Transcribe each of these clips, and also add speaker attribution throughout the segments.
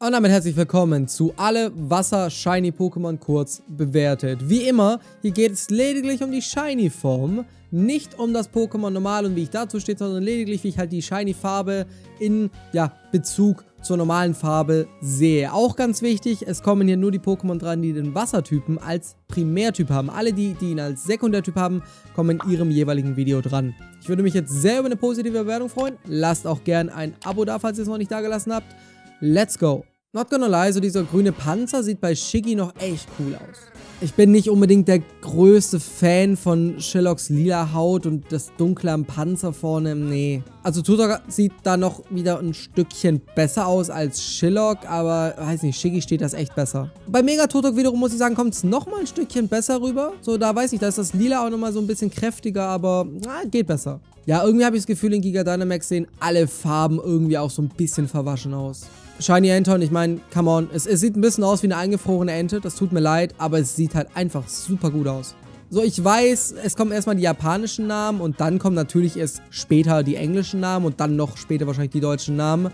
Speaker 1: Und damit herzlich willkommen zu alle Wasser Shiny Pokémon kurz bewertet. Wie immer, hier geht es lediglich um die Shiny Form, nicht um das Pokémon normal und wie ich dazu stehe, sondern lediglich wie ich halt die Shiny Farbe in ja, Bezug zur normalen Farbe sehe. Auch ganz wichtig, es kommen hier nur die Pokémon dran, die den Wassertypen als Primärtyp haben. Alle, die, die ihn als Sekundärtyp haben, kommen in ihrem jeweiligen Video dran. Ich würde mich jetzt sehr über eine positive Bewertung freuen. Lasst auch gern ein Abo da, falls ihr es noch nicht da gelassen habt. Let's go. Not gonna lie, so dieser grüne Panzer sieht bei Shiggy noch echt cool aus. Ich bin nicht unbedingt der größte Fan von Shillocks lila Haut und das Dunkle am Panzer vorne, nee. Also Tutor sieht da noch wieder ein Stückchen besser aus als Shillock, aber weiß nicht, Shiggy steht das echt besser. Bei Mega Tutok wiederum muss ich sagen, kommt es nochmal ein Stückchen besser rüber. So, da weiß ich, da ist das Lila auch nochmal so ein bisschen kräftiger, aber na, geht besser. Ja, irgendwie habe ich das Gefühl, in Giga Dynamax sehen alle Farben irgendwie auch so ein bisschen verwaschen aus. Shiny Anton, ich meine, come on, es, es, sieht ein bisschen aus wie eine eingefrorene Ente, das tut mir leid, aber es sieht halt einfach super gut aus. So, ich weiß, es kommen erstmal die japanischen Namen und dann kommen natürlich erst später die englischen Namen und dann noch später wahrscheinlich die deutschen Namen.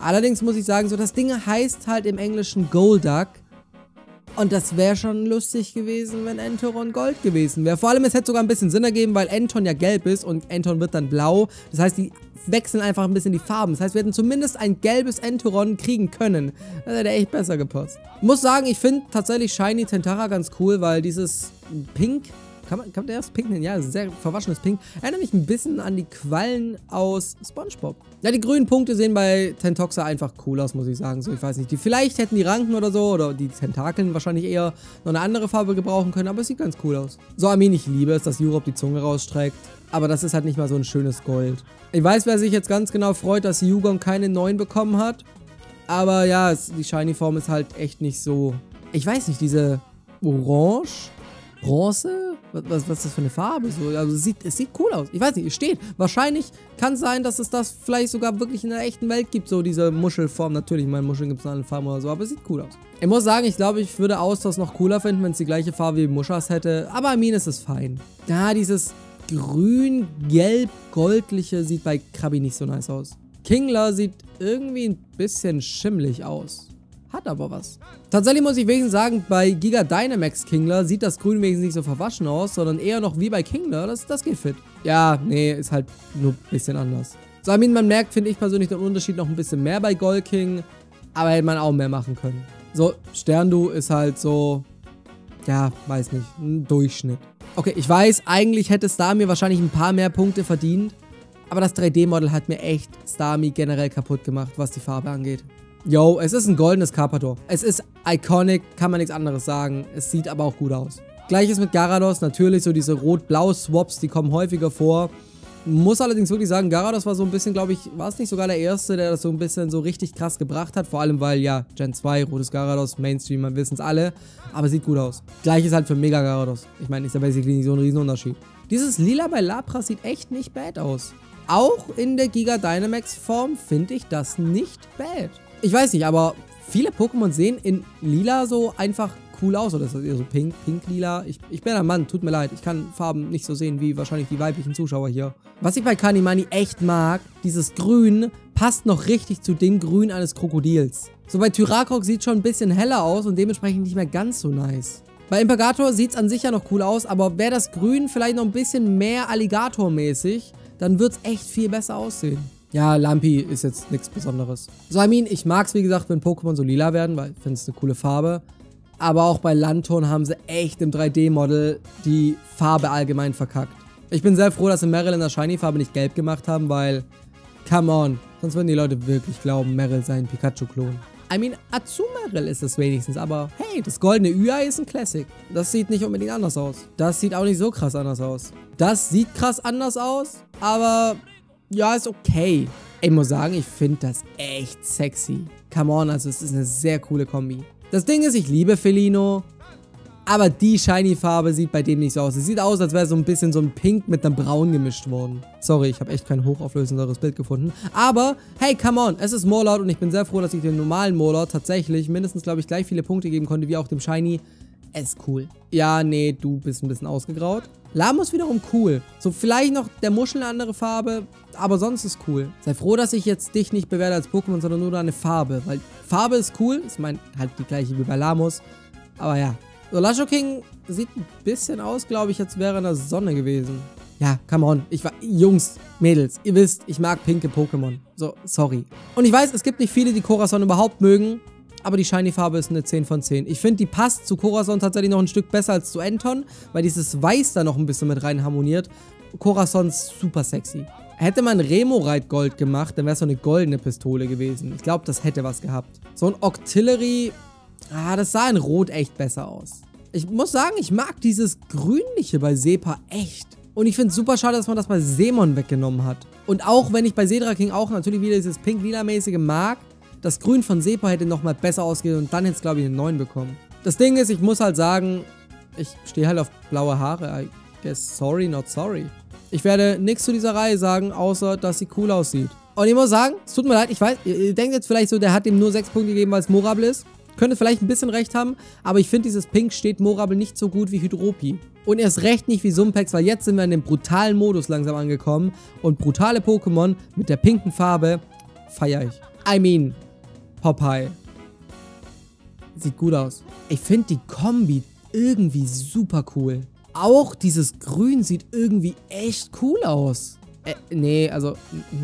Speaker 1: Allerdings muss ich sagen, so das Ding heißt halt im Englischen Golduck und das wäre schon lustig gewesen, wenn Entoron Gold gewesen wäre. Vor allem, es hätte sogar ein bisschen Sinn ergeben, weil Enton ja gelb ist und Enton wird dann blau. Das heißt, die wechseln einfach ein bisschen die Farben. Das heißt, wir hätten zumindest ein gelbes Entoron kriegen können. Das hätte echt besser gepasst. Muss sagen, ich finde tatsächlich Shiny Tentara ganz cool, weil dieses Pink kann man, kann man das Pink nennen? Ja, sehr verwaschenes Pink. Erinnert mich ein bisschen an die Quallen aus Spongebob. Ja, die grünen Punkte sehen bei Tentoxa einfach cool aus, muss ich sagen. So, ich weiß nicht. Die, vielleicht hätten die Ranken oder so, oder die Tentakeln wahrscheinlich eher noch eine andere Farbe gebrauchen können, aber es sieht ganz cool aus. So, Armin, ich liebe es, dass Europe die Zunge rausstreckt. Aber das ist halt nicht mal so ein schönes Gold. Ich weiß, wer sich jetzt ganz genau freut, dass Yugon keine neuen bekommen hat. Aber ja, es, die Shiny-Form ist halt echt nicht so... Ich weiß nicht, diese Orange, Bronze, was, was, was ist das für eine Farbe? So, also es sieht, es sieht cool aus. Ich weiß nicht, es steht. Wahrscheinlich kann es sein, dass es das vielleicht sogar wirklich in der echten Welt gibt, so diese Muschelform. Natürlich, meine Muscheln gibt es in allen Farben oder so, aber es sieht cool aus. Ich muss sagen, ich glaube, ich würde Austausch noch cooler finden, wenn es die gleiche Farbe wie Muschas hätte. Aber I mean, ist es fein. Ja, dieses grün, gelb, goldliche sieht bei Krabi nicht so nice aus. Kingler sieht irgendwie ein bisschen schimmlig aus. Hat aber was. Tatsächlich muss ich wenigstens sagen, bei Giga Dynamax Kingler sieht das Grün wenigstens nicht so verwaschen aus, sondern eher noch wie bei Kingler. Das, das geht fit. Ja, nee, ist halt nur ein bisschen anders. So, I mean, man merkt, finde ich persönlich, den Unterschied noch ein bisschen mehr bei Gold King, aber hätte man auch mehr machen können. So, Sterndu ist halt so, ja, weiß nicht, ein Durchschnitt. Okay, ich weiß, eigentlich hätte Starmie wahrscheinlich ein paar mehr Punkte verdient, aber das 3D-Model hat mir echt Starmie generell kaputt gemacht, was die Farbe angeht. Yo, es ist ein goldenes Carpador. Es ist iconic, kann man nichts anderes sagen. Es sieht aber auch gut aus. Gleiches mit Garados, natürlich so diese Rot-Blau-Swaps, die kommen häufiger vor. Muss allerdings wirklich sagen, Garados war so ein bisschen, glaube ich, war es nicht sogar der Erste, der das so ein bisschen so richtig krass gebracht hat. Vor allem, weil, ja, Gen 2, rotes Garados, Mainstream, man wissen es alle. Aber sieht gut aus. Gleiches halt für Mega Garados. Ich meine, ist ja basically nicht so ein Riesenunterschied. Dieses Lila bei Lapras sieht echt nicht bad aus. Auch in der Giga Dynamax Form finde ich das nicht bad. Ich weiß nicht, aber viele Pokémon sehen in lila so einfach cool aus. Oder ist das eher so pink, pink-lila? Ich, ich bin ein Mann, tut mir leid. Ich kann Farben nicht so sehen wie wahrscheinlich die weiblichen Zuschauer hier. Was ich bei Kanimani echt mag, dieses Grün passt noch richtig zu dem Grün eines Krokodils. So bei Tyrakok sieht schon ein bisschen heller aus und dementsprechend nicht mehr ganz so nice. Bei Imperator sieht es an sich ja noch cool aus, aber wäre das Grün vielleicht noch ein bisschen mehr Alligator-mäßig, dann wird es echt viel besser aussehen. Ja, Lampi ist jetzt nichts Besonderes. So, I mean, ich mag es, wie gesagt, wenn Pokémon so lila werden, weil ich finde es eine coole Farbe. Aber auch bei Lanton haben sie echt im 3D-Model die Farbe allgemein verkackt. Ich bin sehr froh, dass sie Meryl in der Shiny-Farbe nicht gelb gemacht haben, weil, come on, sonst würden die Leute wirklich glauben, Meryl sei ein Pikachu-Klon. I mean, Azumarill ist es wenigstens, aber hey, das goldene Ü-Ei ist ein Classic. Das sieht nicht unbedingt anders aus. Das sieht auch nicht so krass anders aus. Das sieht krass anders aus, aber ja, ist okay. Ich muss sagen, ich finde das echt sexy. Come on, also es ist eine sehr coole Kombi. Das Ding ist, ich liebe Felino, aber die Shiny-Farbe sieht bei dem nicht so aus. Es sieht aus, als wäre so ein bisschen so ein Pink mit einem Braun gemischt worden. Sorry, ich habe echt kein hochauflösenderes Bild gefunden. Aber, hey, come on, es ist Morlord und ich bin sehr froh, dass ich dem normalen Morlord tatsächlich mindestens, glaube ich, gleich viele Punkte geben konnte, wie auch dem Shiny. Es ist cool. Ja, nee, du bist ein bisschen ausgegraut. Lamo ist wiederum cool. So vielleicht noch der Muschel eine andere Farbe, aber sonst ist cool. Sei froh, dass ich jetzt dich nicht bewerte als Pokémon, sondern nur deine Farbe. Weil Farbe ist cool. Ich meine, halt die gleiche wie bei Lamos. Aber ja. So, Lasho King sieht ein bisschen aus, glaube ich, als wäre in der Sonne gewesen. Ja, come on. Ich war. Jungs, Mädels, ihr wisst, ich mag pinke Pokémon. So, sorry. Und ich weiß, es gibt nicht viele, die Corazon überhaupt mögen aber die Shiny-Farbe ist eine 10 von 10. Ich finde, die passt zu Corazon tatsächlich noch ein Stück besser als zu Enton, weil dieses Weiß da noch ein bisschen mit rein harmoniert. Corazon ist super sexy. Hätte man Remorite Gold gemacht, dann wäre es so eine goldene Pistole gewesen. Ich glaube, das hätte was gehabt. So ein Octillery, ah, das sah in Rot echt besser aus. Ich muss sagen, ich mag dieses Grünliche bei Sepa echt. Und ich finde es super schade, dass man das bei Semon weggenommen hat. Und auch wenn ich bei Sedra King auch natürlich wieder dieses Pink-Lila-mäßige mag, das Grün von Sepa hätte nochmal besser ausgehen und dann hätte es, glaube ich, einen neuen bekommen. Das Ding ist, ich muss halt sagen, ich stehe halt auf blaue Haare. I guess sorry, not sorry. Ich werde nichts zu dieser Reihe sagen, außer, dass sie cool aussieht. Und ich muss sagen, es tut mir leid, ich weiß, ihr denkt jetzt vielleicht so, der hat ihm nur 6 Punkte gegeben, weil es Morabel ist. Könnte vielleicht ein bisschen recht haben, aber ich finde, dieses Pink steht Morabel nicht so gut wie Hydropi. Und erst recht nicht wie Sumpex, weil jetzt sind wir in dem brutalen Modus langsam angekommen. Und brutale Pokémon mit der pinken Farbe feiere ich. I mean, Popeye. Sieht gut aus. Ich finde die Kombi irgendwie super cool. Auch dieses Grün sieht irgendwie echt cool aus. Äh, nee, also,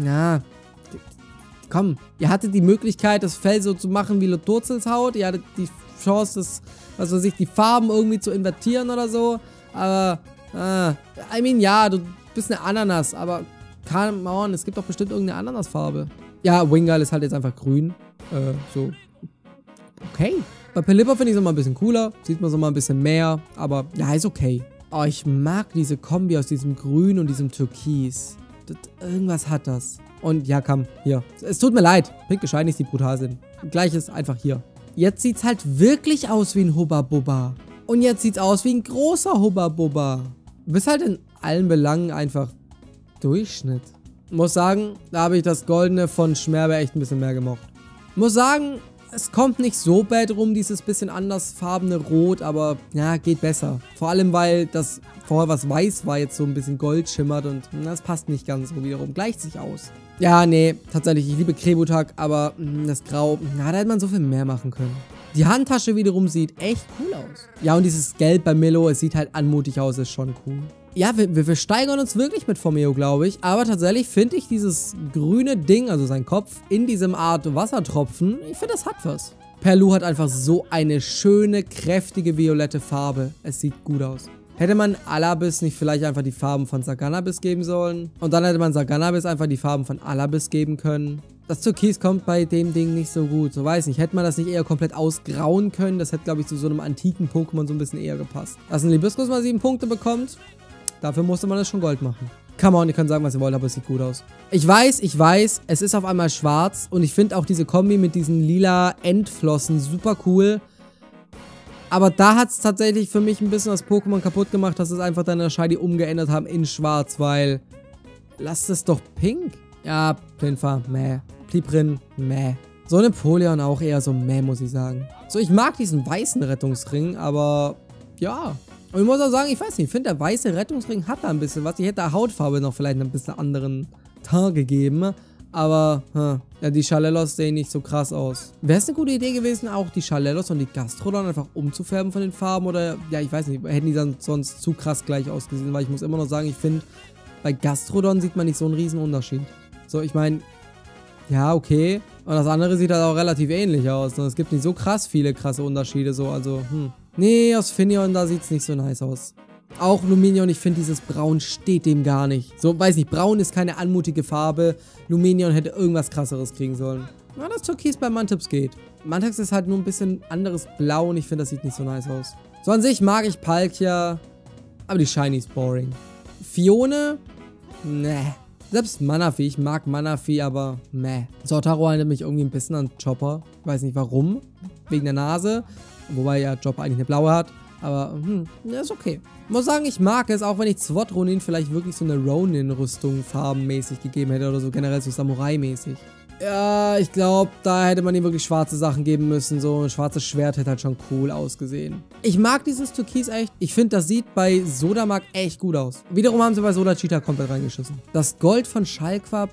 Speaker 1: na. Komm, ihr hattet die Möglichkeit, das Fell so zu machen wie Loturzels Haut. Ihr hattet die Chance, das, was weiß ich, die Farben irgendwie zu invertieren oder so. Aber, äh, I mean, ja, du bist eine Ananas, aber come on, es gibt doch bestimmt irgendeine Ananasfarbe. Ja, Wingull ist halt jetzt einfach grün. Äh, so. Okay. Bei Pelipper finde ich es immer ein bisschen cooler. Sieht man so mal ein bisschen mehr. Aber ja, ist okay. Oh, ich mag diese Kombi aus diesem Grün und diesem Türkis. Das, irgendwas hat das. Und ja, komm, hier. Es tut mir leid. Pinke Shinies, die brutal sind. Gleiches einfach hier. Jetzt sieht es halt wirklich aus wie ein Hubba Bubba. Und jetzt sieht es aus wie ein großer Hubba Bubba. Du bist halt in allen Belangen einfach Durchschnitt. Muss sagen, da habe ich das Goldene von Schmerbe echt ein bisschen mehr gemocht. Muss sagen, es kommt nicht so bad rum, dieses bisschen andersfarbene Rot, aber ja, geht besser. Vor allem, weil das vorher was weiß war, jetzt so ein bisschen Gold schimmert und das passt nicht ganz so wiederum. Gleicht sich aus. Ja, nee, tatsächlich, ich liebe Krebutag, aber mh, das Grau, na, da hätte man so viel mehr machen können. Die Handtasche wiederum sieht echt cool aus. Ja, und dieses Gelb bei Milo, es sieht halt anmutig aus, ist schon cool ja, wir, wir steigern uns wirklich mit Formeo, glaube ich. Aber tatsächlich finde ich dieses grüne Ding, also sein Kopf, in diesem Art Wassertropfen, ich finde, das hat was. Perlu hat einfach so eine schöne, kräftige, violette Farbe. Es sieht gut aus. Hätte man Alabis nicht vielleicht einfach die Farben von Saganabis geben sollen? Und dann hätte man Saganabis einfach die Farben von Alabis geben können? Das Türkis kommt bei dem Ding nicht so gut. So weiß nicht. Hätte man das nicht eher komplett ausgrauen können? Das hätte, glaube ich, zu so einem antiken Pokémon so ein bisschen eher gepasst. Dass ein Libiskus mal sieben Punkte bekommt, Dafür musste man das schon Gold machen. Come on, ihr könnt sagen, was ihr wollt, aber es sieht gut aus. Ich weiß, ich weiß, es ist auf einmal schwarz und ich finde auch diese Kombi mit diesen lila Endflossen super cool. Aber da hat es tatsächlich für mich ein bisschen das Pokémon kaputt gemacht, dass es einfach dann Shiny umgeändert haben in schwarz, weil... Lasst es doch pink. Ja, Plinfa, meh. Pliprin, meh. So eine Polion auch eher so meh, muss ich sagen. So, ich mag diesen weißen Rettungsring, aber ja, und ich muss auch sagen, ich weiß nicht, ich finde der weiße Rettungsring hat da ein bisschen was. Ich hätte der Hautfarbe noch vielleicht ein bisschen anderen Teint gegeben. Aber, hm, ja, die Chalellos sehen nicht so krass aus. Wäre es eine gute Idee gewesen, auch die Chalellos und die Gastrodon einfach umzufärben von den Farben? Oder, ja, ich weiß nicht, hätten die dann sonst zu krass gleich ausgesehen? Weil ich muss immer noch sagen, ich finde, bei Gastrodon sieht man nicht so einen riesen Unterschied. So, ich meine, ja, okay. Und das andere sieht halt auch relativ ähnlich aus. Und es gibt nicht so krass viele krasse Unterschiede, so, also, hm. Nee, aus Finion, da sieht es nicht so nice aus. Auch Luminion, ich finde dieses Braun steht dem gar nicht. So, weiß nicht, Braun ist keine anmutige Farbe. Luminion hätte irgendwas krasseres kriegen sollen. Na, das Türkis bei Mantips geht. Mantax ist halt nur ein bisschen anderes Blau und ich finde, das sieht nicht so nice aus. So an sich mag ich Palkia, aber die Shiny ist boring. Fione? Ne. Selbst Manaphy, ich mag Manaphy, aber meh. Sortaro erinnert mich irgendwie ein bisschen an Chopper. Weiß nicht warum. Wegen der Nase. Wobei ja Job eigentlich eine blaue hat. Aber, hm, ist okay. Muss sagen, ich mag es, auch wenn ich Zwot Ronin vielleicht wirklich so eine Ronin-Rüstung farbenmäßig gegeben hätte oder so generell so Samurai-mäßig. Ja, ich glaube, da hätte man ihm wirklich schwarze Sachen geben müssen. So ein schwarzes Schwert hätte halt schon cool ausgesehen. Ich mag dieses Türkis echt. Ich finde, das sieht bei Sodamark echt gut aus. Wiederum haben sie bei Soda Cheetah komplett reingeschissen. Das Gold von Schallquab,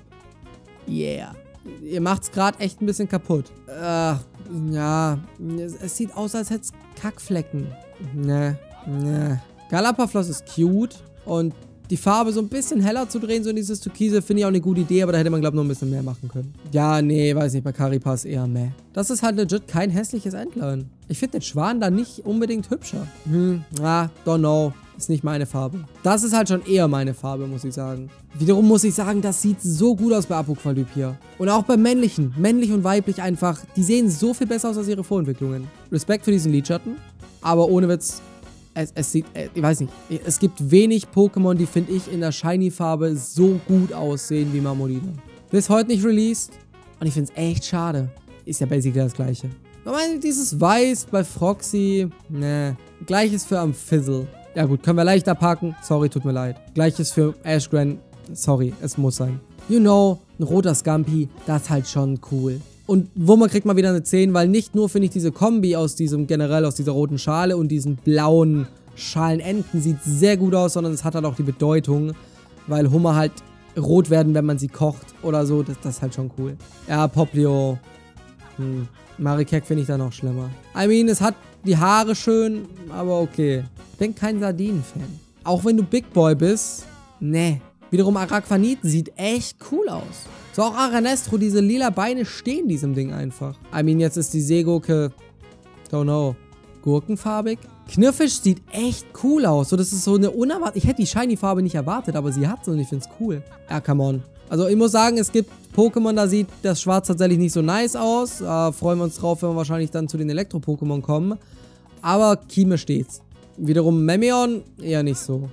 Speaker 1: yeah. Ihr macht es gerade echt ein bisschen kaputt. Ach, ja, es, sieht aus, als hätte es Kackflecken. Ne, ne. Galapafloss ist cute und die Farbe so ein bisschen heller zu drehen, so in dieses Türkise, finde ich auch eine gute Idee, aber da hätte man, glaube ich, noch ein bisschen mehr machen können. Ja, nee, weiß nicht, bei Caripas eher meh. Das ist halt legit kein hässliches Entlein. Ich finde den Schwan da nicht unbedingt hübscher. Hm, ah, don't know. Ist nicht meine Farbe. Das ist halt schon eher meine Farbe, muss ich sagen. Wiederum muss ich sagen, das sieht so gut aus bei Apokalyp hier. Und auch beim männlichen. Männlich und weiblich einfach. Die sehen so viel besser aus als ihre Vorentwicklungen. Respekt für diesen Lidschatten. Aber ohne Witz, es, es sieht, äh, ich weiß nicht, es gibt wenig Pokémon, die, finde ich, in der Shiny-Farbe so gut aussehen wie Marmolina. Bis heute nicht released und ich finde es echt schade. Ist ja basically das gleiche. Ich meine, dieses Weiß bei Froxy, ne. Gleiches für Amphizzle. Ja gut, können wir leichter packen. Sorry, tut mir leid. Gleiches für Ashgren. Sorry, es muss sein. You know, ein roter Scampi, das ist halt schon cool. Und Wummer kriegt mal wieder eine 10, weil nicht nur finde ich diese Kombi aus diesem, generell aus dieser roten Schale und diesen blauen Schalenenden sieht sehr gut aus, sondern es hat halt auch die Bedeutung, weil Hummer halt rot werden, wenn man sie kocht oder so. Das, das ist halt schon cool. Ja, Poplio. Hm. Marikek finde ich da noch schlimmer. I mean, es hat die Haare schön, aber okay. Bin kein Sardinen-Fan. Auch wenn du Big Boy bist, ne. Wiederum Araquanid sieht echt cool aus. So auch Aranestro, diese lila Beine stehen diesem Ding einfach. I mean, jetzt ist die Seegurke, don't know, gurkenfarbig. Knirfisch sieht echt cool aus. So, das ist so eine unerwartet. Ich hätte die Shiny-Farbe nicht erwartet, aber sie hat sie und ich finde es cool. Ja, come on. Also ich muss sagen, es gibt Pokémon, da sieht das Schwarz tatsächlich nicht so nice aus. Da freuen wir uns drauf, wenn wir wahrscheinlich dann zu den Elektro-Pokémon kommen. Aber Kime steht's. Wiederum Memeon eher nicht so.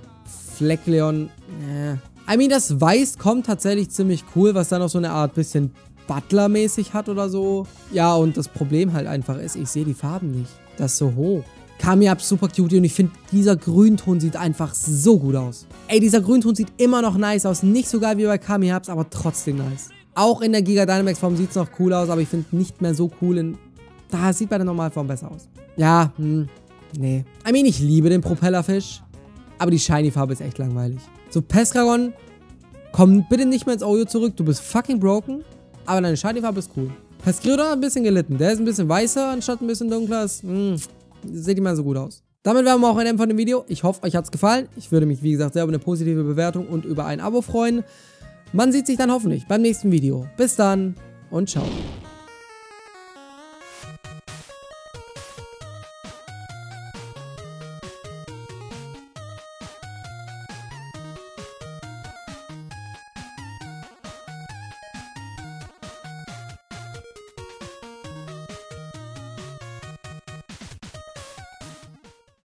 Speaker 1: Fleckleon, äh, I mean, das Weiß kommt tatsächlich ziemlich cool, was dann auch so eine Art bisschen Butler-mäßig hat oder so. Ja, und das Problem halt einfach ist, ich sehe die Farben nicht. Das ist so hoch. Kamiab super cute und ich finde, dieser Grünton sieht einfach so gut aus. Ey, dieser Grünton sieht immer noch nice aus. Nicht so geil wie bei Kamiabs, aber trotzdem nice. Auch in der Giga Dynamax Form sieht es noch cool aus, aber ich finde nicht mehr so cool in... Da sieht bei der Normalform besser aus. Ja, hm, nee. I mean, ich liebe den Propellerfisch, aber die Shiny-Farbe ist echt langweilig. So, Pescagon, komm bitte nicht mehr ins Audio zurück. Du bist fucking broken, aber deine Shiny-Farbe ist cool. Pescador hat ein bisschen gelitten. Der ist ein bisschen weißer anstatt ein bisschen dunkler. Hm, sieht mehr so gut aus. Damit wären wir auch ein Ende von dem Video. Ich hoffe, euch hat es gefallen. Ich würde mich, wie gesagt, sehr über eine positive Bewertung und über ein Abo freuen. Man sieht sich dann hoffentlich beim nächsten Video. Bis dann und ciao.